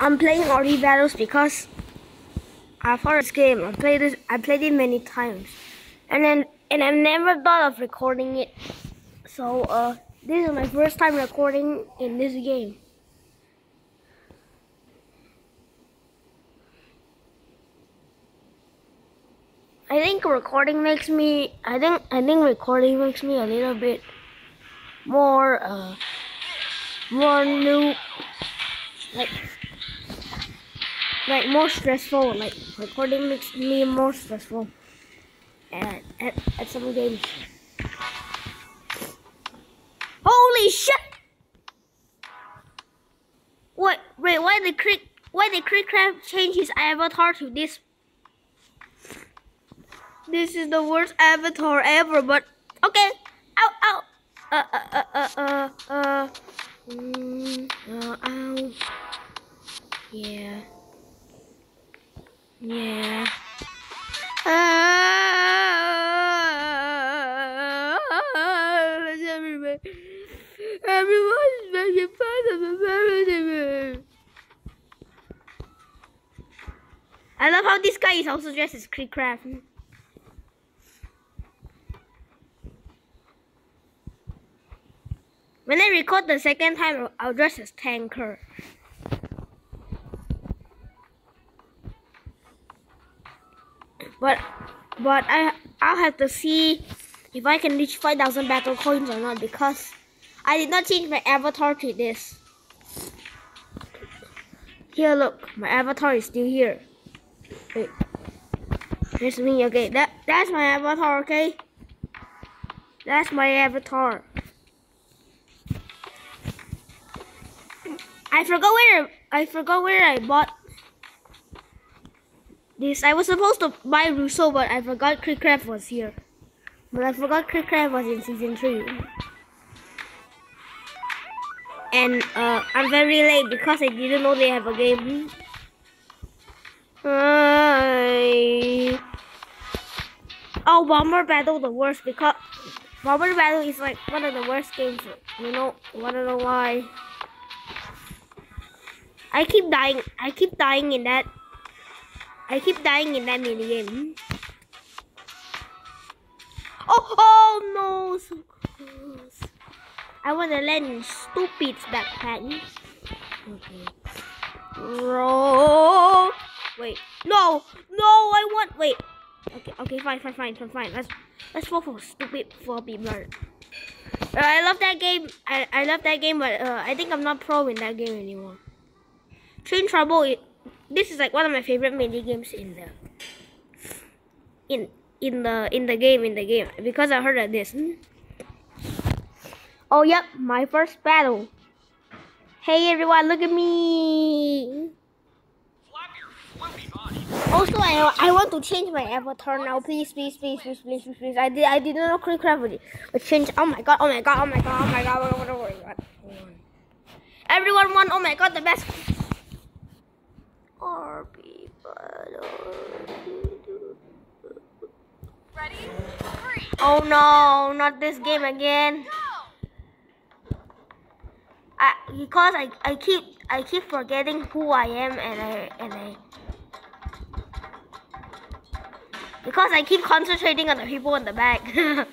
I'm playing RB Battles because I've heard this game. I played this. I played it many times, and then and I've never thought of recording it. So uh, this is my first time recording in this game. I think recording makes me. I think I think recording makes me a little bit more uh more new like like more stressful like recording makes me more stressful at, at, at some games. Holy shit! What wait why the creek why the KreekCraft change his avatar to this? This is the worst avatar ever but okay. Ow ow. Uh uh uh uh uh uh. Mm, uh ow. Yeah yeah. Ah, everybody, everyone's making fun of the I love how this guy is also dressed as KreekCraft. When I record the second time, I'll dress as Tanqr. But but I I'll have to see if I can reach 5,000 battle coins or not because I did not change my avatar to this. Here, look, my avatar is still here. Wait, here's me. Okay, that that's my avatar. Okay, that's my avatar. I forgot where I forgot where I bought this. I was supposed to buy Russo, but I forgot KreekCraft was here. But I forgot KreekCraft was in season 3. And uh, I'm very late because I didn't know they have a game. Uh, oh, Bomber Battle the worst because Bomber Battle is like one of the worst games. You know, wanna know why? I keep dying. I keep dying in that I keep dying in that mini game. Oh, oh no, so close. I want to land in stupid backpack. Okay. Roll. Wait, no, no, I want, wait. Okay, okay, fine, fine, fine, fine, fine. Let's, let's fall for stupid floppy bird. Uh, I love that game. I, I love that game, but uh, I think I'm not pro in that game anymore. Train Trouble, this is like one of my favorite mini games in the in in the in the game in the game because I heard of this. Oh yep, my first battle. Hey everyone, look at me. Also, I, I want to change my avatar now. Please, please, please, please, please, please, please. I did I didn't know Creek Gravity. But change. Oh my god! Oh my god! Oh my god! Oh my god! Oh! Oh! Everyone want. Oh my god! The best. Oh no, not this game again. I, because I, I keep I keep forgetting who I am and I and I because I keep concentrating on the people in the back. oh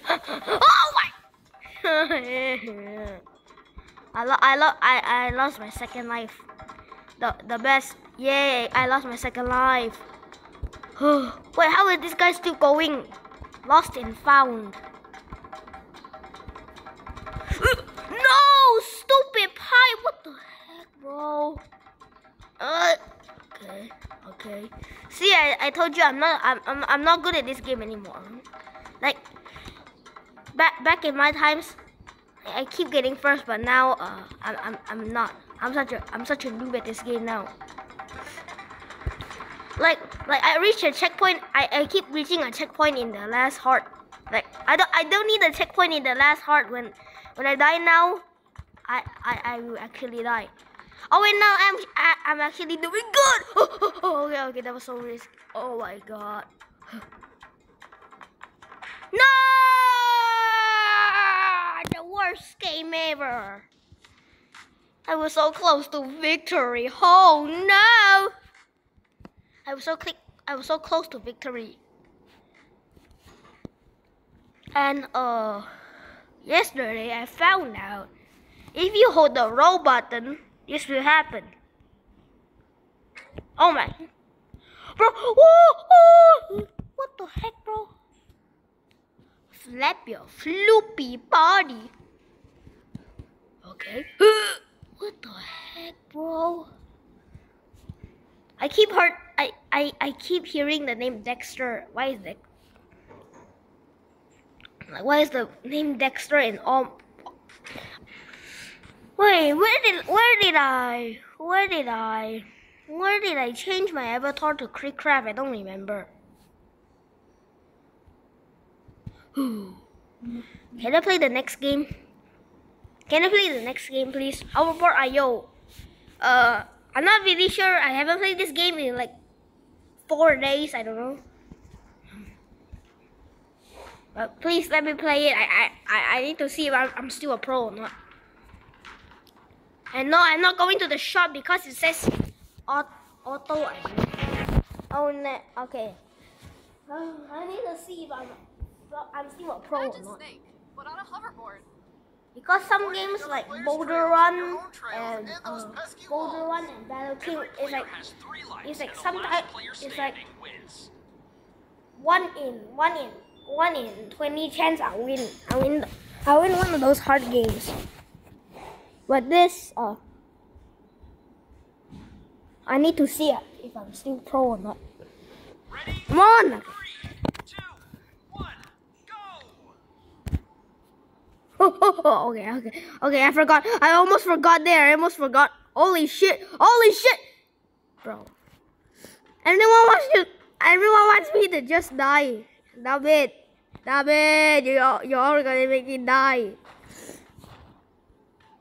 my! I lo I lo I I lost my second life. The the best Yay, I lost my second life. Wait, how is this guy still going? Lost and found. no, stupid pie. What the heck, bro? Uh, okay, okay. See, I, I told you I'm not I'm, I'm I'm not good at this game anymore. Like back back in my times, I keep getting first, but now uh, I'm I'm I'm not. I'm such a I'm such a noob at this game now like like I reach a checkpoint. I, I keep reaching a checkpoint in the last heart. Like I don't I don't need a checkpoint in the last heart when when I die now. I I, I will actually die. Oh wait, now I'm I, I'm actually doing good. Oh, oh, oh, okay okay that was so risky. Oh my god. no, the worst game ever. I was so close to victory. Oh no! I was so click. I was so close to victory. And uh, yesterday I found out if you hold the roll button, this will happen. Oh my, bro! Whoa, whoa, what the heck, bro? Slap your floopy body. Okay. What the heck, bro? I keep heard I, I keep hearing the name Dexter. Why is that? Like, why is the name Dexter in all? Wait, where did where did I where did I where did I change my avatar to KreekCraft? I don't remember. Can I play the next game? Can I play the next game, please? Hoverboard IO. Uh, I'm not really sure. I haven't played this game in like four days. I don't know. But please let me play it. I I, I, need to see if I'm, I'm still a pro or not. And no, I'm not going to the shop because it says auto. auto oh no. Okay. I need to see if I'm I'm still a pro or not. Snake, but on a hoverboard. Because some games like Boulder Run and uh, Boulder Run and Battle King is like it's like sometimes it's like one in one in one in twenty chance I win. I win. I win one of those hard games. But this, uh, I need to see if I'm still pro or not. Ready? Come on! Three, two, one, go! okay, okay, okay. I forgot. I almost forgot there. I almost forgot. Holy shit! Holy shit, bro! Everyone wants to. Everyone wants me to just die. Stop it. Stop it. You all, you're all gonna make me die.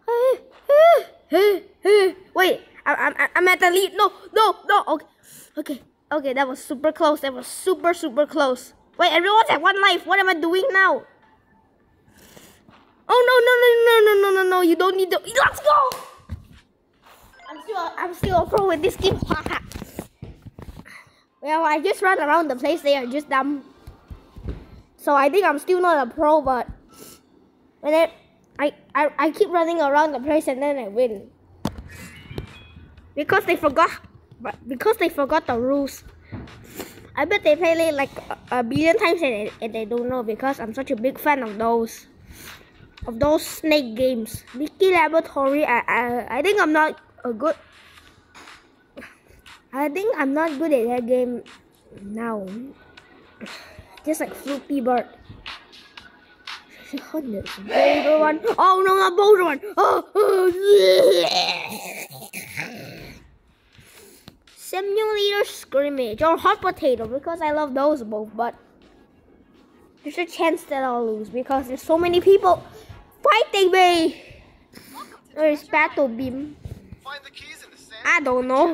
Wait, I'm, I'm, I'm at the lead. No, no, no. Okay, okay, okay. That was super close. That was super, super close. Wait, everyone's at one life. What am I doing now? Oh no no no no no no no no! You don't need to. Let's go. I'm still I'm still a pro with this game. Well, I just run around the place. They are just dumb. So I think I'm still not a pro, but when it, I, I I keep running around the place and then I win. Because they forgot, but because they forgot the rules. I bet they play it like a, a billion times and, and they don't know because I'm such a big fan of those of those snake games. Mickey Laboratory, I, I, I think I'm not a good. I think I'm not good at that game now. Just like Floopy Bird. Boulder Run. Oh no, not Boulder Run. Oh, oh yeah. Simulator scrimmage or hot potato because I love those both, but there's a chance that I'll lose because there's so many people fighting me. Welcome Where's Battle Beam? Find the keys in the sand. I don't know.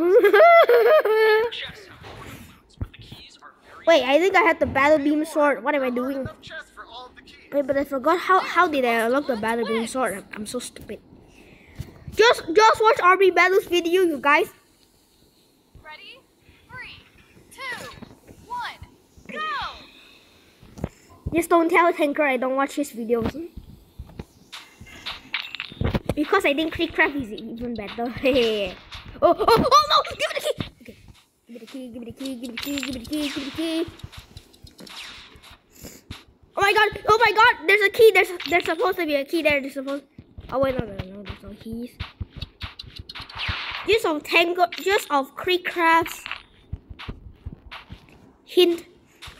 Chests have important loot, but the keys are very Wait, I think I have the Battle Beam sword. What am I doing? enough chests for all of the keys. Wait, but I forgot how how did I unlock the Battle Beam sword? I'm, I'm so stupid. Just just watch RB Battle's video, you guys. Ready? Three, two, one, go! Just don't tell Tanqr I don't watch his videos. Because I think KreekCraft is even better. oh, oh, oh no! Give me the key! Okay. Give me the key, give me the key, give me the key, give me the key, give me the key. Oh my god! Oh my god! There's a key. There's there's supposed to be a key there. There's supposed. Oh wait, no, no, no. There's no keys. Just of Tango, just of KreekCraft's hint.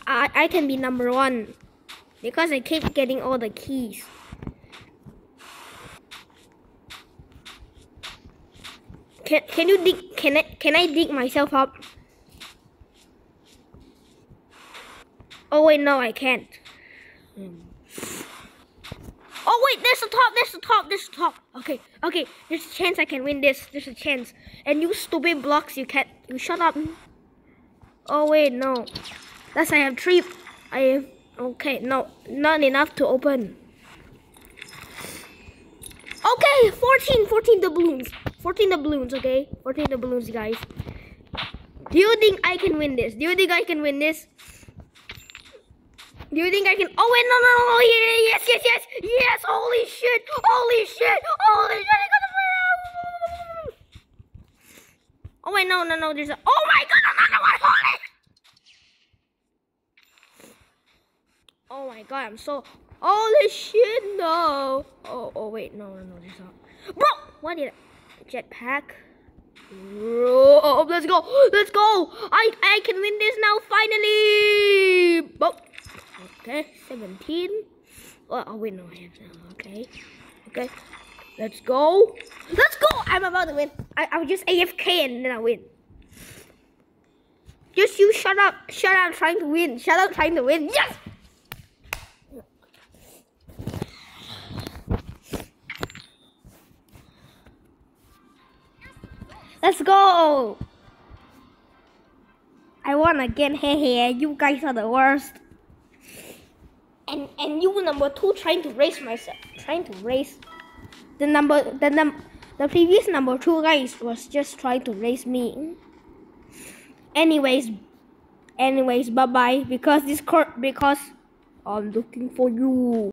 I I can be number one because I keep getting all the keys. Can can you dig? Can I can I dig myself up? Oh wait, no, I can't. Oh wait, there's the top, there's the top, there's the top. Okay, okay, there's a chance I can win this. There's a chance. And you stupid blocks, you can't. You shut up. Oh wait, no. That's I have three. I have. Okay, no, not enough to open. Okay, 14, 14 doubloons. 14 doubloons, okay? 14 doubloons, guys. Do you think I can win this? Do you think I can win this? Do you think I can? Oh wait, no, no, no, yes, yes, yes, yes! Holy shit! Holy shit! Holy shit! I got the. Oh wait, no, no, no! There's a. Oh my god! Another one! Holy! Oh my god! I'm so. Holy shit! No! Oh, oh wait, no, no, no! There's not. Bro, what did I? Jetpack. Let's go! Let's go! I I can win this now finally! Oh. Okay, 17. Oh, oh wait, no, I have now. Okay. Okay. Let's go. Let's go! I'm about to win. I, I'll just AFK and then I'll win. Just you shut up. Shut up trying to win. Shut up trying to win. Yes! Let's go! I won again. Hey, hey, you guys are the worst. And and you number two trying to raise myself trying to raise the number the num the previous number two guys was just trying to raise me. Anyways anyways bye bye because this court because i'm looking for you